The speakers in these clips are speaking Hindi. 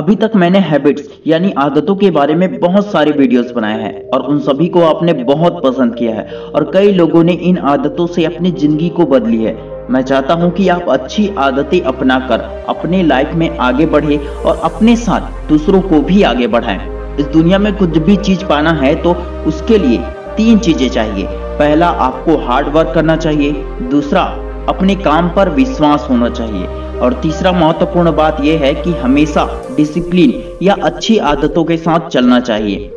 अभी तक मैंने हैबिट्स यानी आदतों के बारे में बहुत सारे वीडियोस बनाए हैं और उन सभी को आपने बहुत पसंद किया है और कई लोगों ने इन आदतों से अपनी ज़िंदगी को बदली है। मैं चाहता हूँ कि आप अच्छी आदतें अपनाकर अपने लाइफ में आगे बढ़े और अपने साथ दूसरों को भी आगे बढ़ाएँ। इस दुनिया में कुछ भी चीज़ पाना है तो उसके लिए तीन चीज़ें चाहिए। पहला, आपको हार्ड वर्क करना चाहिए। दूसरा, अपने काम पर विश्वास होना चाहिए। और तीसरा महत्वपूर्ण बात यह है कि हमेशा डिसिप्लिन या अच्छी आदतों के साथ चलना चाहिए।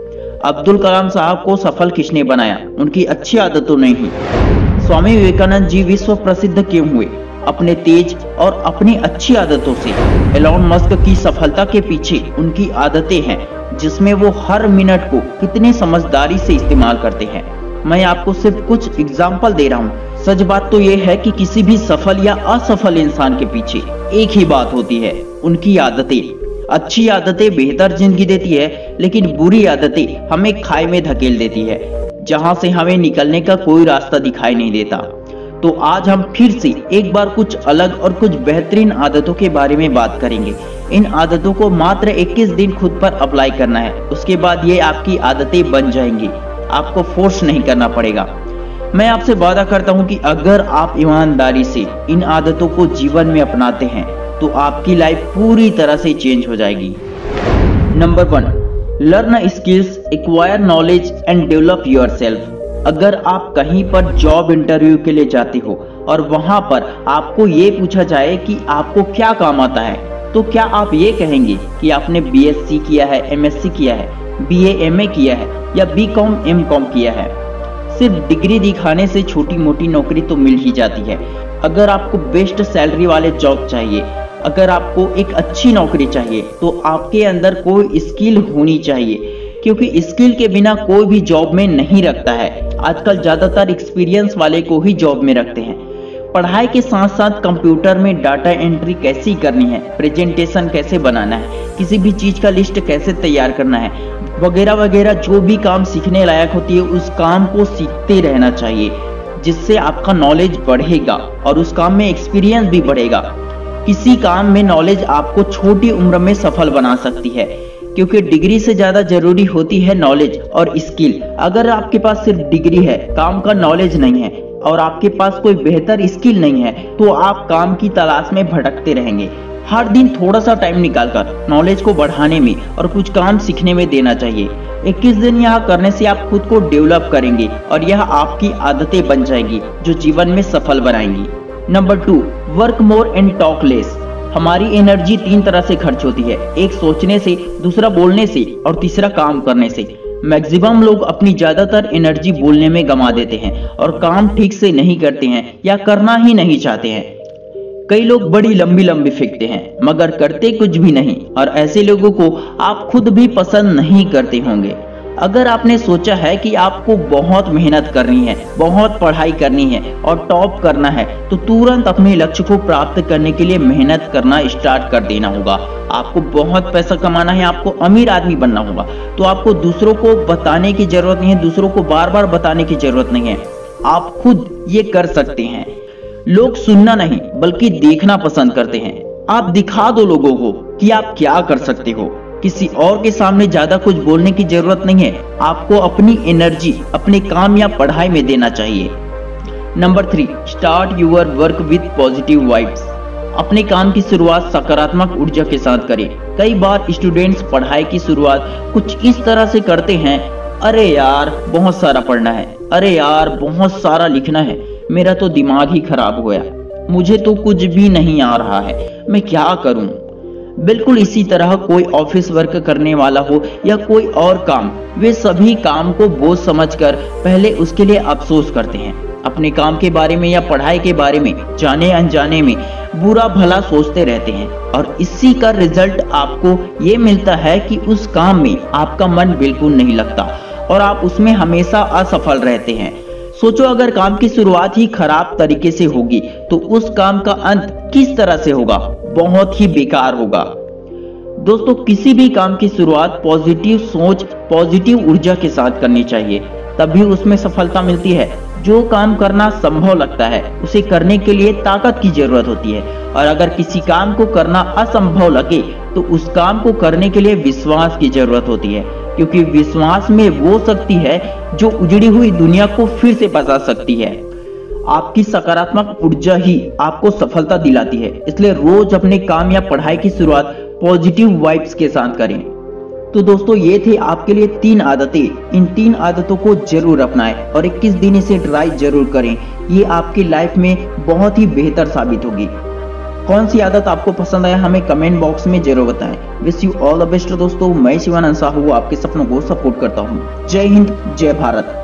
अब्दुल कलाम साहब को सफल किसने बनाया? उनकी अच्छी आदतों ने ही। स्वामी विवेकानंद जी विश्व प्रसिद्ध क्यों हुए? अपने तेज और अपनी अच्छी आदतों से। एलॉन मस्क की सफलता के पीछे उनकी आदतें हैं, जिसमें वो हर मिनट को कितने समझदारी से इस्तेमाल करते हैं। मैं आपको सिर्फ़ कुछ एग्ज़ाम्पल दे रहा हूँ। सच बात तो ये है कि किसी भी सफल या असफल इंसान के पीछे एक ही बात होती है, उनकी आदतें। अच्छी आदतें बेहतर ज़िंदगी देती है, लेकिन बुरी आदतें हमें खाई में धकेल देती है, जहाँ से हमें निकलने का कोई रास्ता दिखाई नहीं देता। तो आज हम फिर से एक बार कुछ अलग और कुछ बेहतरीन आदतों के बारे में बात करेंगे। इन आदतों को मात्र 21 दिन खुद पर अप्लाई करना है, उसके बाद ये आपकी आदतें बन जाएँगी। आपको फोर्स नहीं करना पड़ेगा। मैं आपसे वादा करता हूँ कि अगर आप ईमानदारी से इन आदतों को जीवन में अपनाते हैं तो आपकी लाइफ पूरी तरह से चेंज हो जाएगी। Number one learn skills acquire knowledge and develop your अगर आप कहीं पर जॉब इंटरव्यू के लिए जाते हो और वहाँ पर आपको ये पूछा जाए कि आपको क्या काम आता है तो क्या आप ये कहेंगे कि आपने बीएससी किया है एमएससी किया है? बीए एमए किया है या बी कॉम एम कॉम किया है। सिर्फ़ डिग्री दिखाने से छोटी मोटी नौकरी तो मिल ही जाती है। अगर आपको बेस्ट सैलरी वाले जॉब चाहिए, अगर आपको एक अच्छी नौकरी चाहिए तो आपके अंदर कोई स्किल होनी चाहिए, क्योंकि स्किल के बिना कोई भी जॉब में नहीं रखता है। आजकल ज़्यादातर एक्सपीरियंस वाले को ही जॉब में रखते हैं। पढ़ाई के साथ साथ कंप्यूटर में डाटा एंट्री कैसी करनी है? प्रेजेंटेशन कैसे बनाना है? किसी भी चीज़ का लिस्ट कैसे तैयार करना है? वगैरह वगैरह, जो भी काम सीखने लायक होती है, उस काम को सीखते रहना चाहिए, जिससे आपका नॉलेज बढ़ेगा और उस काम में एक्सपीरियंस भी बढ़ेगा। किसी काम में नॉलेज आपको छोटी उम्र में सफल बना सकती है, क्योंकि डिग्री से ज़्यादा ज़रूरी होती है नॉलेज और स्किल अगर आपके पास सिर्फ़ डिग्री है, काम का नॉलेज नहीं है और आपके पास कोई बेहतर स्किल नहीं है तो आप काम की तलाश में भटकते रहेंगे। हर दिन थोड़ा सा टाइम निकालकर नॉलेज को बढ़ाने में और कुछ काम सीखने में देना चाहिए। 21 दिन यहाँ करने से आप खुद को डेवलप करेंगे और यह आपकी आदतें बन जाएगी, जो जीवन में सफल बनाएँगी। Number two work more and talk less हमारी एनर्जी तीन तरह से खर्च होती है, एक सोचने से, दूसरा बोलने से और तीसरा काम करने से। मैक्सिमम लोग अपनी ज़्यादातर एनर्जी बोलने में गमा देते हैं और काम ठीक से नहीं करते हैं या करना ही नहीं चाहते हैं। कई लोग बड़ी लंबी लंबी फेंकते हैं, मगर करते कुछ भी नहीं, और ऐसे लोगों को आप खुद भी पसंद नहीं करते होंगे। अगर आपने सोचा है कि आपको बहुत मेहनत करनी है, बहुत पढ़ाई करनी है और टॉप करना है तो तुरंत अपने लक्ष्य को प्राप्त करने के लिए मेहनत करना स्टार्ट कर देना होगा। आपको बहुत पैसा कमाना है, आपको अमीर आदमी बनना होगा। तो आपको दूसरों को बताने की ज़रूरत नहीं है, दूसरों को बार बार बताने की ज़रूरत नहीं है। आप खुद ये कर सकते हैं। लोग सुनना नहीं, बल्कि देखना पसंद करते हैं। आप दिखा दो लोगों को कि आप क्या कर सकते हो। किसी और के सामने ज़्यादा कुछ बोलने की ज़रूरत नहीं है। आपको अपनी एनर्जी अपने काम या पढ़ाई में देना चाहिए। Number three start your work with positive vibes अपने काम की शुरुआत सकारात्मक ऊर्जा के साथ करें। कई बार स्टूडेंट्स पढ़ाई की शुरुआत कुछ इस तरह से करते हैं, अरे यार, बहुत सारा पढ़ना है। अरे यार, बहुत सारा लिखना है। मेरा तो दिमाग ही खराब हो गया। मुझे तो कुछ भी नहीं आ रहा है। मैं क्या करूँ? बिल्कुल इसी तरह कोई ऑफ़िस वर्क करने वाला हो या कोई और काम, वे सभी काम को बोझ समझकर पहले उसके लिए अफसोस करते हैं। अपने काम के बारे में या पढ़ाई के बारे में, जाने अनजाने में बुरा भला सोचते रहते हैं। और इसी का रिज़ल्ट आपको ये मिलता है कि उस काम में आपका मन बिल्कुल नहीं लगता और आप उसमें हमेशा असफल रहते हैं। सोचो, अगर काम की शुरुआत ही खराब तरीके से होगी तो उस काम का अंत किस तरह से होगा? बहुत ही बेकार होगा। दोस्तों, किसी भी काम की शुरुआत पॉजिटिव सोच, पॉजिटिव ऊर्जा के साथ करनी चाहिए। तभी उसमें सफलता मिलती है। जो काम करना संभव लगता है, उसे करने के लिए ताकत की ज़रूरत होती है। और अगर किसी काम को करना असंभव लगे तो उस काम को करने के लिए विश्वास की ज़रूरत होती है। क्योंकि विश्वास में वो शक्ति है, जो उजड़ी हुई दुनिया को फिर से बचा सकती है। आपकी सकारात्मक ऊर्जा ही आपको सफलता दिलाती है। इसलिए रोज अपने काम या पढ़ाई की शुरुआत पॉजिटिव वाइब्स के साथ करें। तो दोस्तों, ये थे आपके लिए तीन आदतें। इन तीन आदतों को ज़रूर अपनाएँ और 21 दिन इसे ट्राई ज़रूर करें। ये आपकी लाइफ में बहुत ही बेहतर साबित होगी। कौन सी आदत आपको पसंद आया, हमें कमेंट बॉक्स में ज़रूर बताएँ। Wish you all the best दोस्तों। मैं शिवानंद साहू, आपके सपनों को सपोर्ट करता हूँ। जय हिंद, जय भारत।